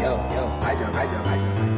yo, yo, I do, I do, I do.